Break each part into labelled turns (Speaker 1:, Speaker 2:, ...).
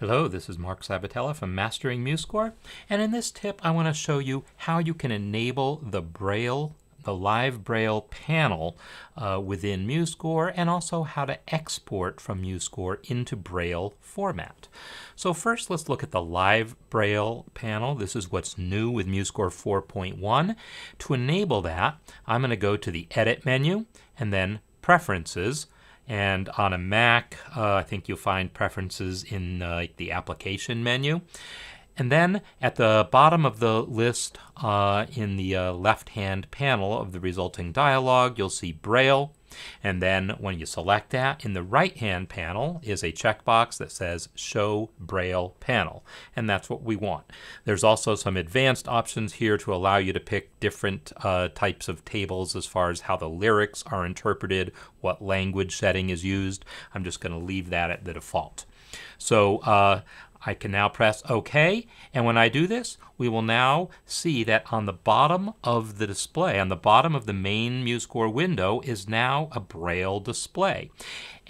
Speaker 1: Hello, this is Mark Sabatella from Mastering MuseScore, and in this tip I want to show you how you can enable the Braille, the live Braille panel uh, within MuseScore, and also how to export from MuseScore into Braille format. So first let's look at the live Braille panel. This is what's new with MuseScore 4.1. To enable that, I'm going to go to the Edit menu and then Preferences, and on a Mac, uh, I think you'll find preferences in uh, the application menu. And then at the bottom of the list uh, in the uh, left hand panel of the resulting dialog, you'll see Braille. And then when you select that, in the right hand panel is a checkbox that says Show Braille Panel. And that's what we want. There's also some advanced options here to allow you to pick different uh, types of tables as far as how the lyrics are interpreted, what language setting is used. I'm just going to leave that at the default. So uh, I can now press OK, and when I do this, we will now see that on the bottom of the display, on the bottom of the main MuseScore window, is now a Braille display.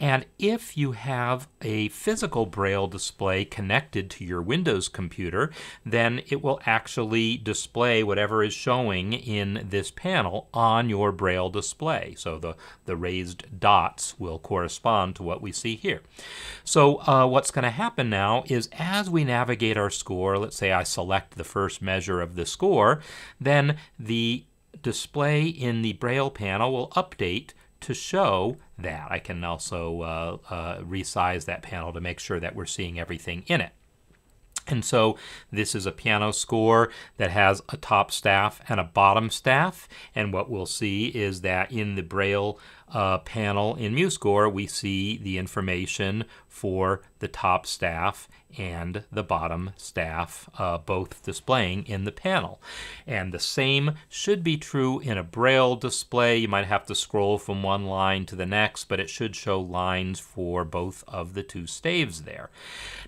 Speaker 1: And if you have a physical Braille display connected to your Windows computer, then it will actually display whatever is showing in this panel on your Braille display. So the, the raised dots will correspond to what we see here. So uh, what's going to happen now is as we navigate our score, let's say I select the first measure of the score, then the display in the Braille panel will update to show that. I can also uh, uh, resize that panel to make sure that we're seeing everything in it. And so this is a piano score that has a top staff and a bottom staff. And what we'll see is that in the Braille uh, panel in MuseScore, we see the information for the top staff and the bottom staff, uh, both displaying in the panel. And the same should be true in a Braille display. You might have to scroll from one line to the next, but it should show lines for both of the two staves there.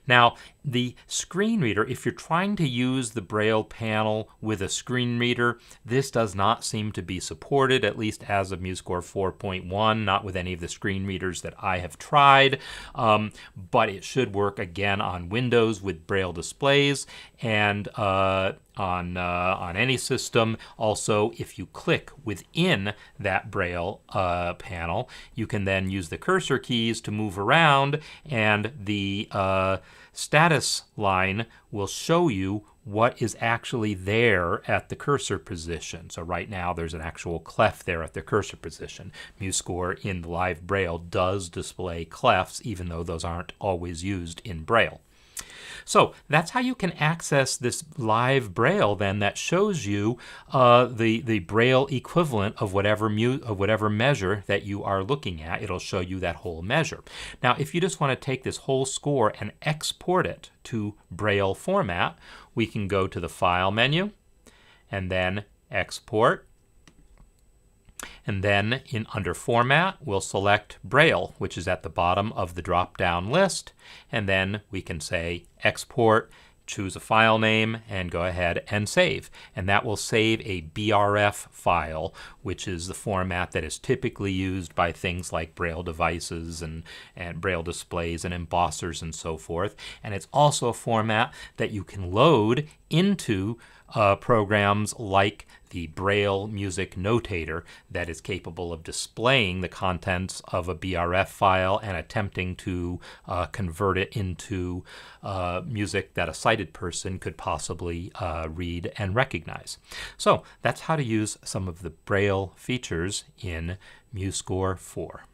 Speaker 1: Now, the screen reader, if you're trying to use the Braille panel with a screen reader, this does not seem to be supported, at least as of MuseScore 4.1, not with any of the screen readers that I have tried. Um, but it should work again on Windows with Braille displays and uh, on uh, on any system. Also, if you click within that Braille uh, panel, you can then use the cursor keys to move around, and the uh, status line will show you what is actually there at the cursor position. So right now there's an actual clef there at the cursor position. MuseScore in Live Braille does display clefs even though those aren't always used in Braille. So that's how you can access this live Braille then that shows you uh, the the Braille equivalent of whatever mu- of whatever measure that you are looking at. It'll show you that whole measure. Now, if you just want to take this whole score and export it to Braille format, we can go to the File menu and then Export and then in under Format, we'll select Braille, which is at the bottom of the drop-down list. And then we can say Export, choose a file name, and go ahead and save. And that will save a BRF file, which is the format that is typically used by things like Braille devices and, and Braille displays and embossers and so forth. And it's also a format that you can load into uh, programs like the Braille Music Notator that is capable of displaying the contents of a BRF file and attempting to uh, convert it into uh, music that a sighted person could possibly uh, read and recognize. So that's how to use some of the Braille features in MuseScore 4.